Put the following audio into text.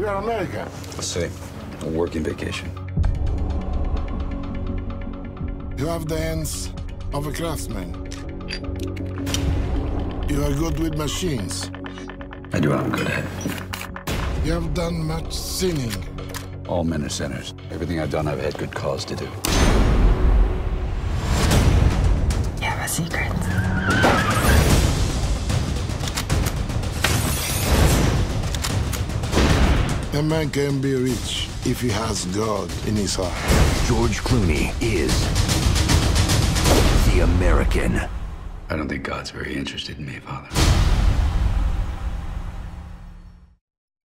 You are American. Let's see. A working vacation. You have the hands of a craftsman. You are good with machines. I do what I'm good at. You have done much sinning. All men are sinners. Everything I've done, I've had good cause to do. You have a secret. A man can be rich if he has God in his heart. George Clooney is the American. I don't think God's very interested in me, Father.